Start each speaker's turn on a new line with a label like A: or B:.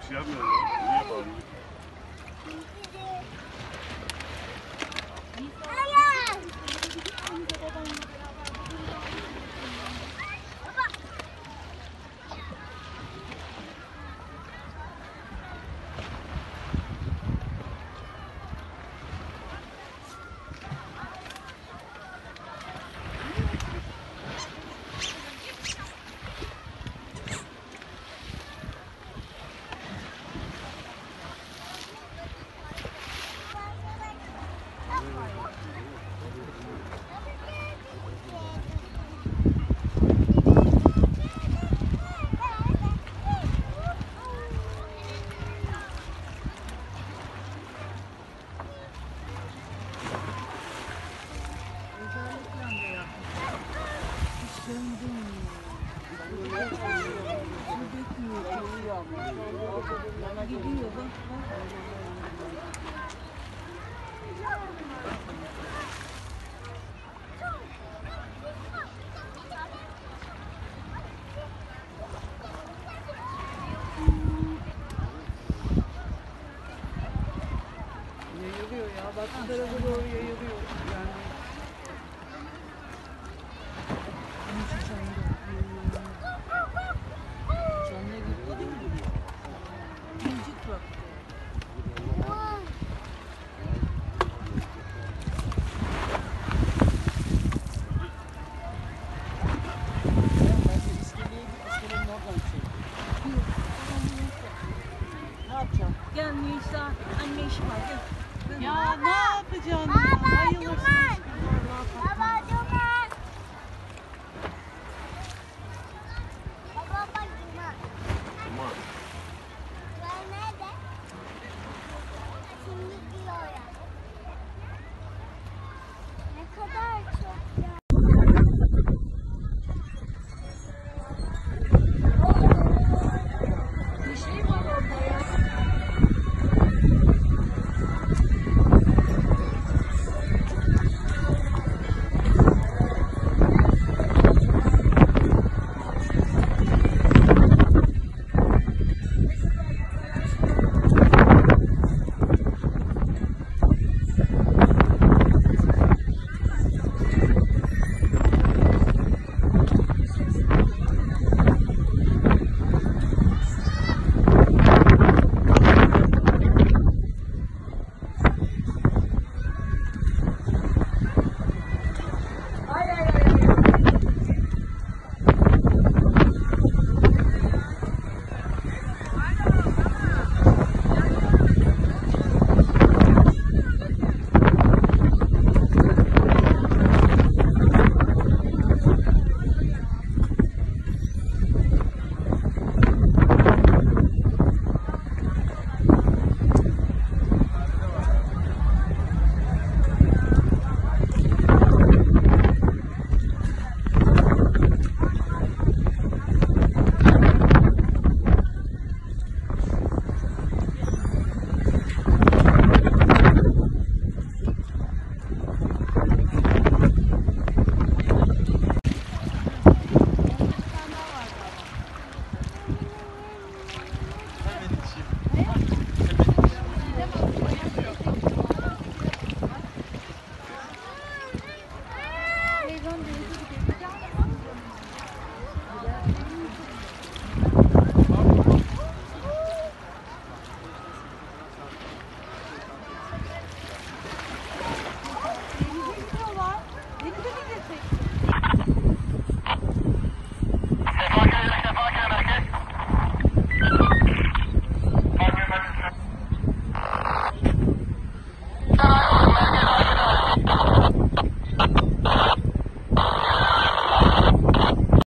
A: Bir şey yapmıyor ya. Niye bağırıyor?
B: Yayılıyor ya. Bak bu tarafa doğru yayılıyor. yapacağım?
C: Gel Nisa. Anne işi var. Gel.
B: Ya Baba. ne yapacaksın? Baba, ya? Baba Cuman. Baba Cuman. Cuman. Cuman nerede? Şimdi gidiyor ya.